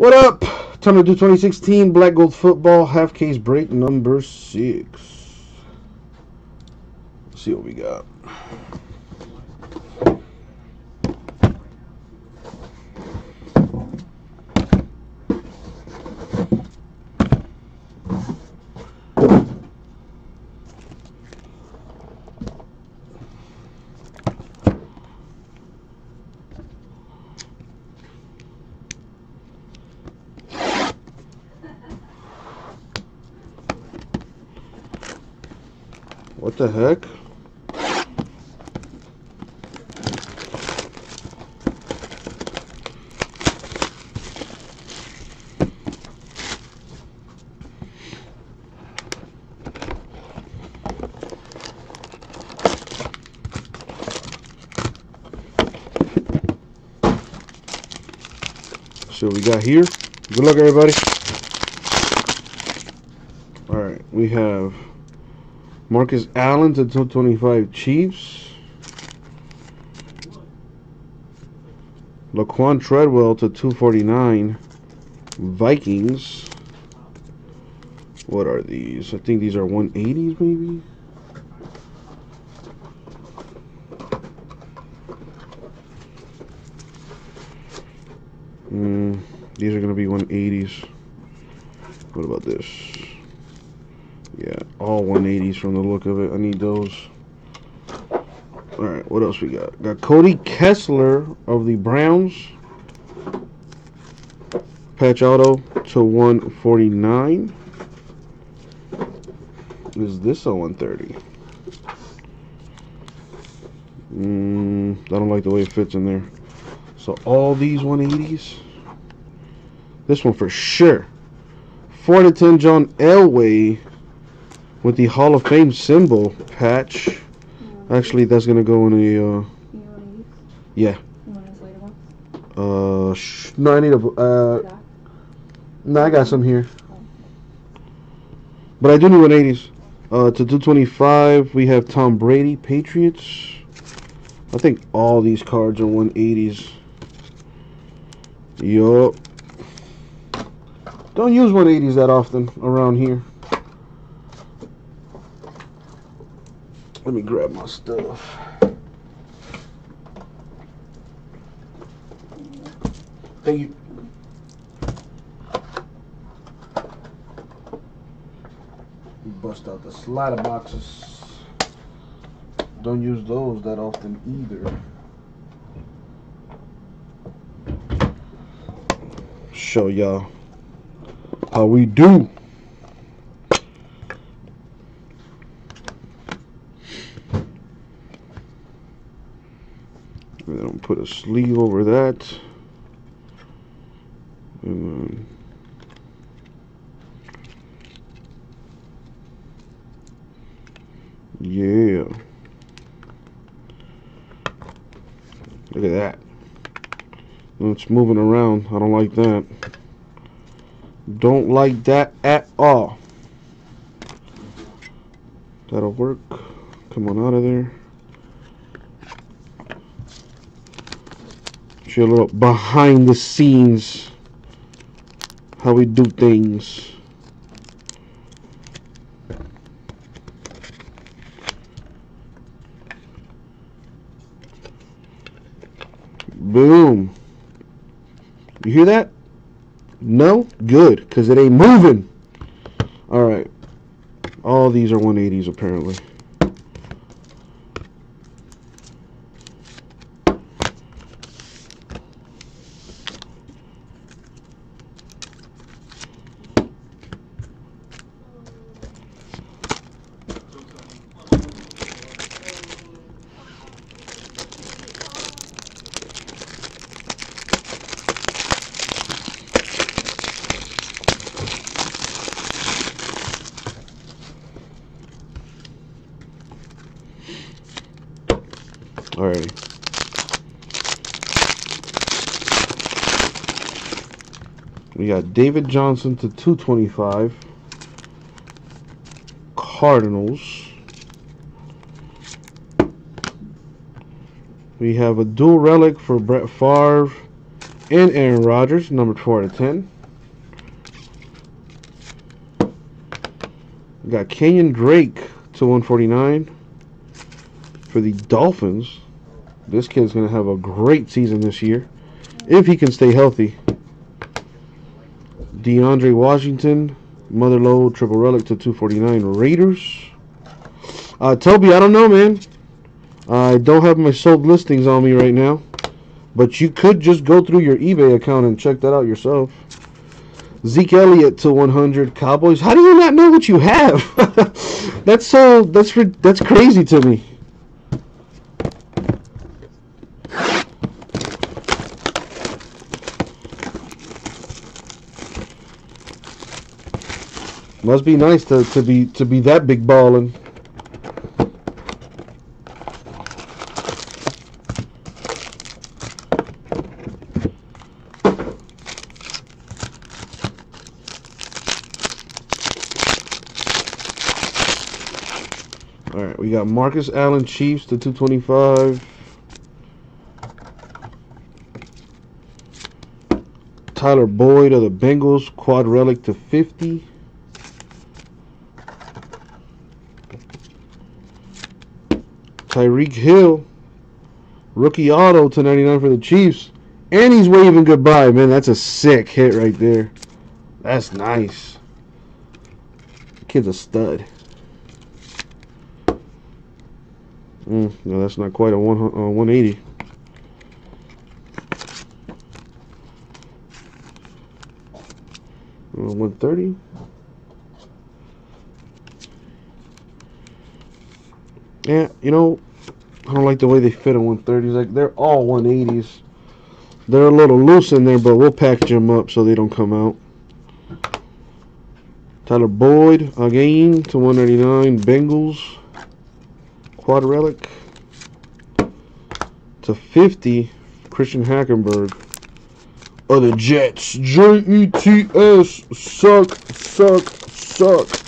What up? Time to do 2016 Black Gold Football half case break number six. Let's see what we got. The heck? What we got here. Good luck, everybody. All right, we have Marcus Allen to 225 Chiefs. Laquan Treadwell to 249 Vikings. What are these? I think these are 180s maybe. Mm, these are going to be 180s. What about this? Yeah, all 180s from the look of it. I need those. All right, what else we got? Got Cody Kessler of the Browns. Patch auto to 149. Is this a 130? Mm, I don't like the way it fits in there. So all these 180s. This one for sure. 4 to 10 John Elway with the Hall of Fame symbol patch. Actually, that's gonna go in a. Uh, yeah. Uh, no, I need a. Uh, no, I got some here. But I do need 180s. Uh, to 225, we have Tom Brady, Patriots. I think all these cards are 180s. Yup. Don't use 180s that often around here. Let me grab my stuff. Thank you. Bust out the slider boxes. Don't use those that often either. Show y'all how we do. And then I'll put a sleeve over that. Yeah. Look at that. It's moving around. I don't like that. Don't like that at all. That'll work. Come on out of there. Show a little behind the scenes how we do things. Boom. You hear that? No? Good, because it ain't moving. Alright. All these are 180s apparently. Alrighty. We got David Johnson to 225. Cardinals. We have a dual relic for Brett Favre And Aaron Rodgers, number 4 out of 10. We got Kenyon Drake to 149 for the Dolphins. This kid's going to have a great season this year if he can stay healthy. DeAndre Washington, Mother Load, Triple Relic to 249 Raiders. Uh, Toby, I don't know, man. I don't have my sold listings on me right now. But you could just go through your eBay account and check that out yourself. Zeke Elliott to 100 Cowboys. How do you not know what you have? that's so that's that's crazy to me. Must be nice to, to be to be that big ballin'. All right, we got Marcus Allen Chiefs to 225. Tyler Boyd of the Bengals quad relic to 50. Tyreek Hill rookie auto to 99 for the Chiefs. And he's waving goodbye, man. That's a sick hit right there. That's nice. kid's a stud. Mm, no, that's not quite a one, uh, 180. Uh, 130. Yeah, you know, I don't like the way they fit on 130s. Like they're all 180s. They're a little loose in there, but we'll package them up so they don't come out. Tyler Boyd again to 199. Bengals. Quad Relic to 50, Christian Hackenberg. Or the Jets. J-E-T-S. Suck, suck, suck.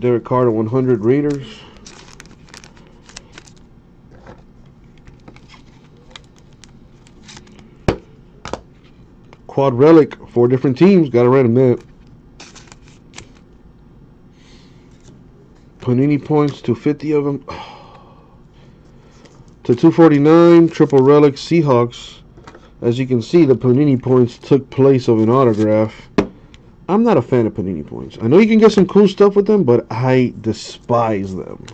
Derek Carter 100 Raiders. Quad Relic, four different teams. Got to random that. Panini points, 250 of them. to 249, Triple Relic Seahawks. As you can see, the Panini points took place of an autograph. I'm not a fan of Panini points. I know you can get some cool stuff with them, but I despise them.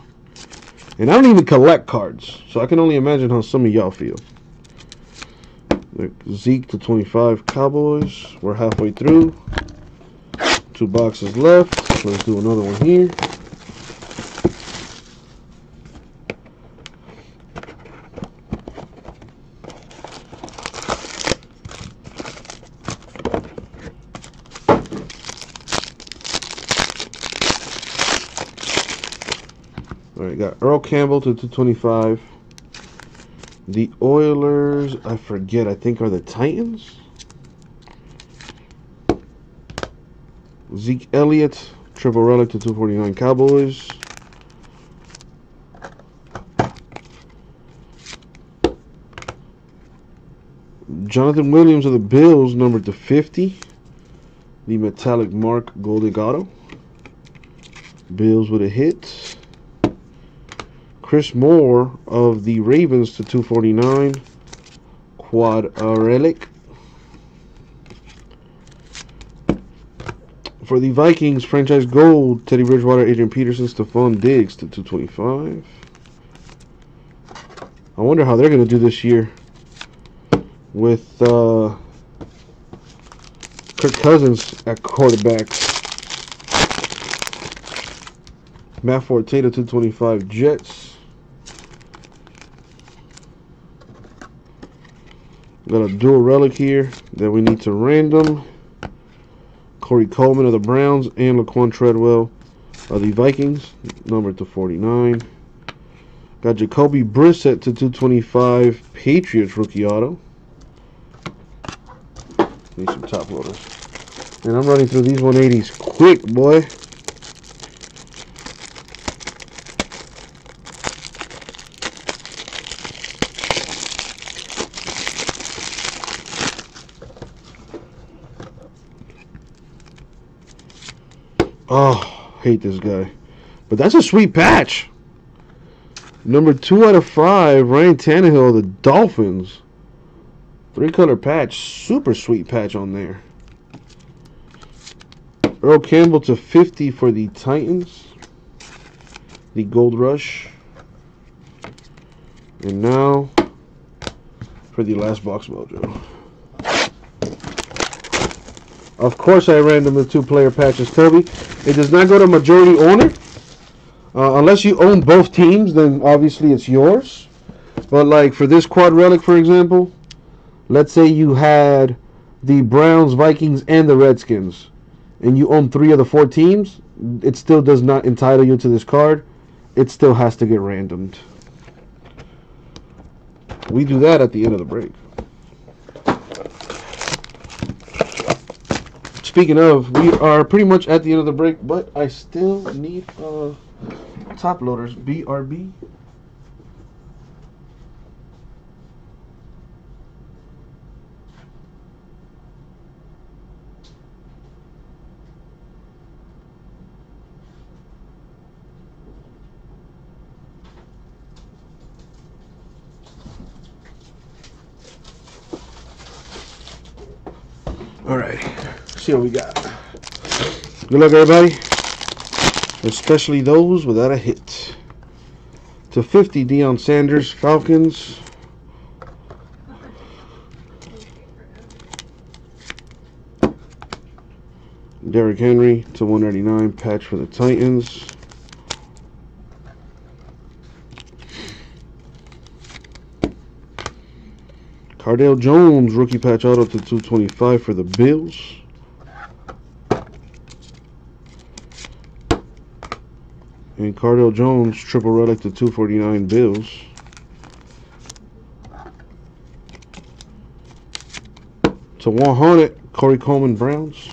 And I don't even collect cards, so I can only imagine how some of y'all feel. Zeke to 25 Cowboys. We're halfway through. Two boxes left. Let's do another one here. Earl Campbell to 225. The Oilers, I forget, I think are the Titans. Zeke Elliott, triple relic to 249 Cowboys. Jonathan Williams of the Bills, numbered to 50. The metallic mark Golden Auto. Bills with a hit. Chris Moore of the Ravens to 249. Quad relic. For the Vikings, franchise gold, Teddy Bridgewater, Adrian Peterson, Stefon Diggs to 225. I wonder how they're going to do this year with uh, Kirk Cousins at quarterback. Matt Forte to 225 Jets. Got a dual relic here that we need to random. Corey Coleman of the Browns and Laquan Treadwell of the Vikings, number to 49. Got Jacoby Brissett to 225 Patriots rookie auto. Need some top loaders. And I'm running through these 180s quick, boy. Oh, hate this guy. But that's a sweet patch. Number two out of five, Ryan Tannehill, the Dolphins. Three color patch, super sweet patch on there. Earl Campbell to 50 for the Titans. The Gold Rush. And now for the last box mojo. Of course, I random the two player patches, Toby. It does not go to majority owner. Uh, unless you own both teams, then obviously it's yours. But like for this quad relic, for example, let's say you had the Browns, Vikings, and the Redskins, and you own three of the four teams, it still does not entitle you to this card. It still has to get randomed. We do that at the end of the break. Speaking of, we are pretty much at the end of the break, but I still need uh, top loaders. BRB. All right, see what we got. Good luck, everybody. Especially those without a hit. To 50, Deion Sanders, Falcons. Derrick Henry to 189, patch for the Titans. Cardale Jones, rookie patch auto to 225 for the Bills. And Cardale Jones, triple relic to 249 Bills. To 100, Corey Coleman Browns.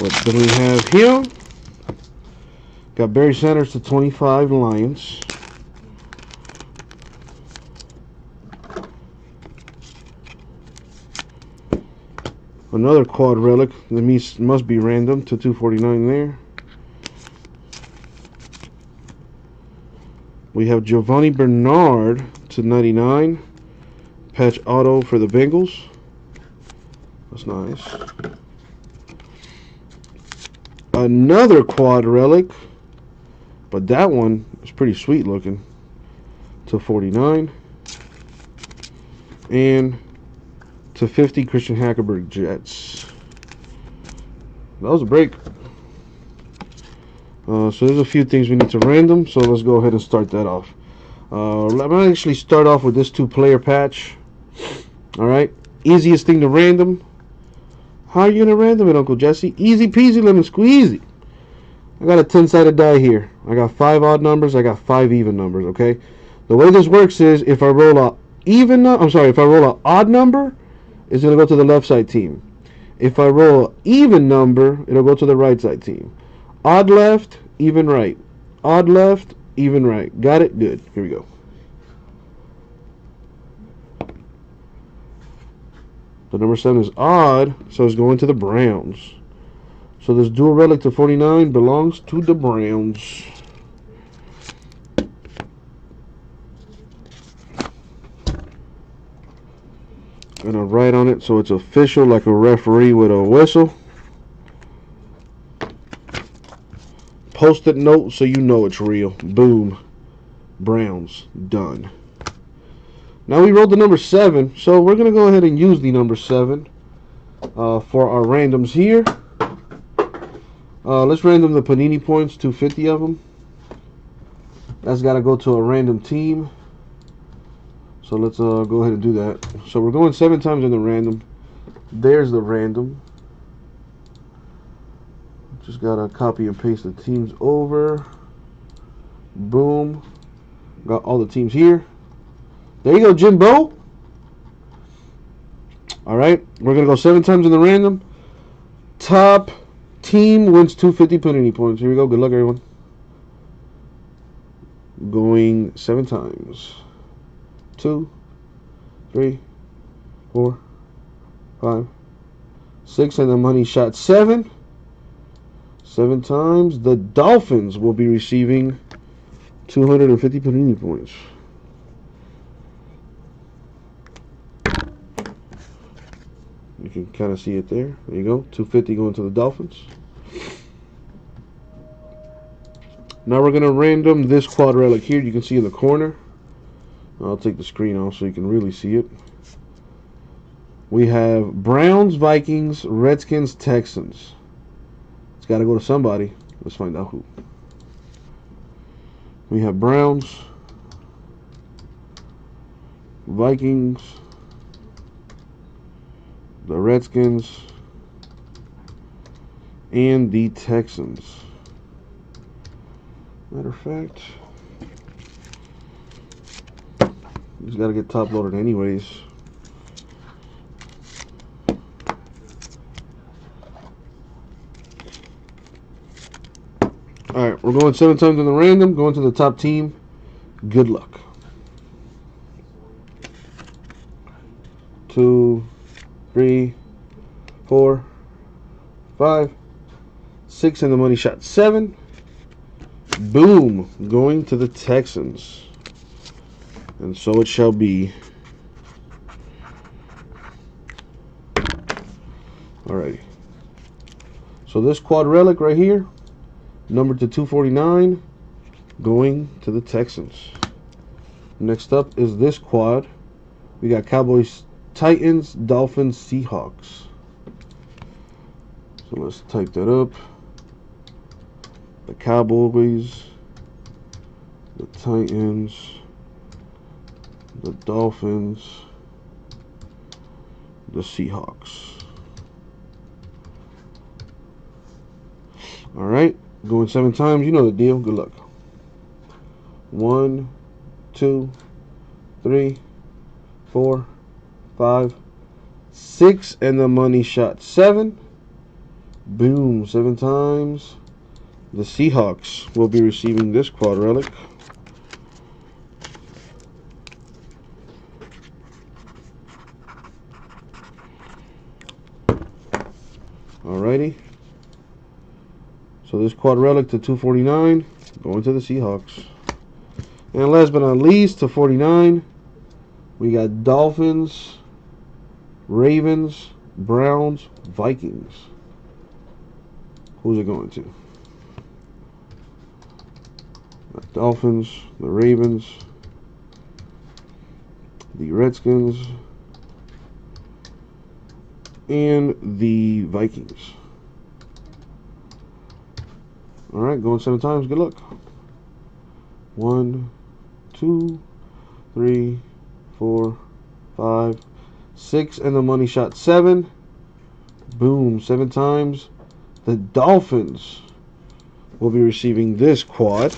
What do we have here? Got Barry Sanders to 25 Lions. Another quad relic. The must be random to 249 there. We have Giovani Bernard to 99. Patch auto for the Bengals. That's nice. Another quad relic. But that one is pretty sweet looking. To 49. And to 50 Christian Hackenberg Jets. That was a break. Uh, so there's a few things we need to random. So let's go ahead and start that off. Uh, to actually start off with this two-player patch. Alright. Easiest thing to random. How are you going to random it, Uncle Jesse? Easy peasy lemon squeezy. I got a 10-sided die here. I got five odd numbers. I got five even numbers, okay? The way this works is if I roll a even, I'm sorry, if I roll an odd number, it's going to go to the left side team. If I roll even number, it'll go to the right side team. Odd left, even right. Odd left, even right. Got it? Good. Here we go. The number 7 is odd, so it's going to the Browns. So this dual relic to 49 belongs to the Browns. Gonna write on it so it's official like a referee with a whistle. Post-it note so you know it's real. Boom. Browns. Done. Now we rolled the number 7, so we're to go ahead and use the number 7 uh, for our randoms here. Uh, let's random the Panini points, 250 of them. That's got to go to a random team. So let's uh, go ahead and do that. So we're going seven times in the random. There's the random. Just got to copy and paste the teams over. Boom. Got all the teams here. There you go, Jimbo. All right, we're gonna go seven times in the random. Top team wins 250 Panini points. Here we go. Good luck, everyone. Going seven times. Two, three, four, five, six, and the money shot seven. Seven times. The Dolphins will be receiving 250 Panini points. You can kind of see it there. There you go. 250 going to the Dolphins. Now we're going to random this quad relic here. You can see in the corner. I'll take the screen off so you can really see it. We have Browns, Vikings, Redskins, Texans. It's got to go to somebody. Let's find out who. We have Browns, Vikings, the Redskins, and the Texans. Matter of fact, he's got to get top loaded anyways. Alright, we're going seven times in the random, going to the top team. Good luck. Two, three, four, five, six, and the money shot seven. Boom, going to the Texans. And so it shall be. Alrighty. So this quad relic right here, number to 249, going to the Texans. Next up is this quad. We got Cowboys Titans, Dolphins, Seahawks. So let's type that up. The Cowboys, the Titans, the Dolphins, the Seahawks. All right, going seven times. You know the deal. Good luck. One, two, three, four, five, six, and the money shot seven. Boom, seven times. The Seahawks will be receiving this quad relic. Alrighty. So this quad relic to 249, going to the Seahawks. And last but not least, to 49, we got Dolphins, Ravens, Browns, Vikings. Who's it going to? The Dolphins, the Ravens, the Redskins, and the Vikings. All right, going seven times. Good luck. One, two, three, four, five, six, and the money shot seven. Boom, seven times. The Dolphins will be receiving this quad.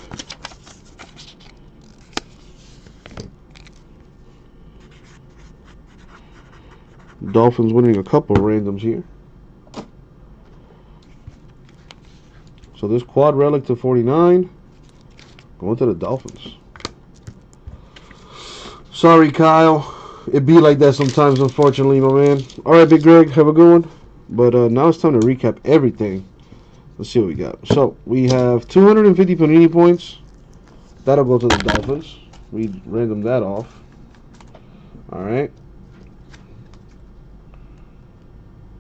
Dolphins winning a couple randoms here. So this quad relic to 49 going to the Dolphins. Sorry, Kyle. It be like that sometimes, unfortunately, my man. All right, Big Greg, have a good one. But uh, now it's time to recap everything. Let's see what we got. So we have 250 Panini points. That'll go to the Dolphins. We random that off. All right.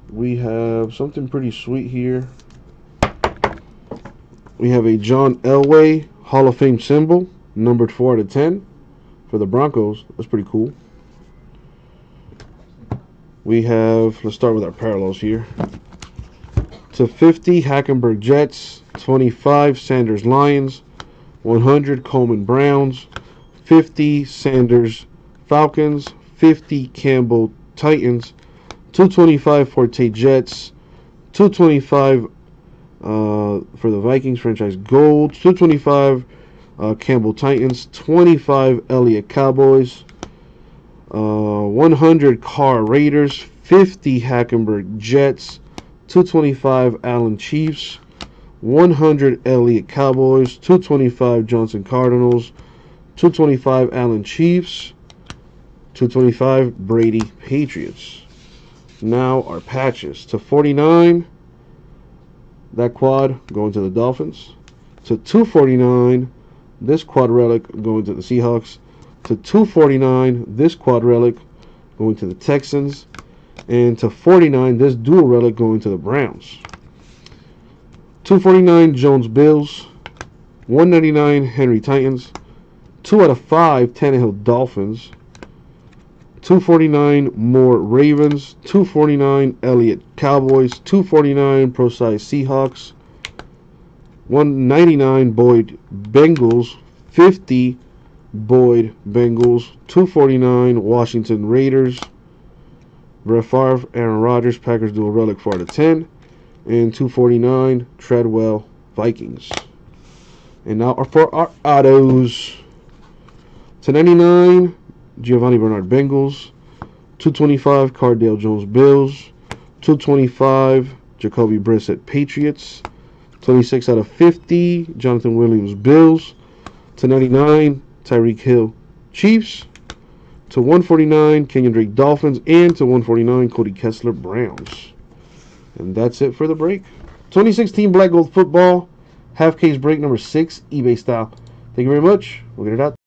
We have something pretty sweet here. We have a John Elway Hall of Fame symbol, numbered 4 out of 10 for the Broncos. That's pretty cool. We have, let's start with our parallels here. To 50, Hackenberg Jets. 25, Sanders Lions. 100, Coleman Browns. 50, Sanders Falcons. 50, Campbell Titans. 225, Forte Jets. 225 uh, for the Vikings franchise gold. 225 uh, Campbell Titans, 25 Elliott Cowboys, uh, 100 Carr Raiders, 50 Hackenberg Jets, 225 Allen Chiefs, 100 Elliott Cowboys, 225 Johnson Cardinals, 225 Allen Chiefs, 225 Brady Patriots. Now our patches to 49. That quad going to the Dolphins. To 249, this quad relic going to the Seahawks. To 249, this quad relic going to the Texans. And to 49, this dual relic going to the Browns. 249 Jones Bills. 199 Henry Titans. 2 out of 5 Tannehill Dolphins. 249 Moore Ravens, 249 Elliott Cowboys, 249 Prosise Seahawks, 199 Boyd Bengals, 50 Boyd Bengals, 249 Washington Raiders, Brett Favre, Aaron Rodgers, Packers dual relic 4 to 10, and 249 Treadwell Vikings. And now for our autos. To 99 Giovani Bernard Bengals, 225 Cardale Jones Bills, 225 Jacoby Brissett Patriots, 26 out of 50 Jonathan Williams Bills, to 99 Tyreek Hill Chiefs, to 149 Kenyon Drake Dolphins, and to 149 Cody Kessler Browns. And that's it for the break. 2016 Black Gold Football, half case break number six, eBay style. Thank you very much. We'll get it out.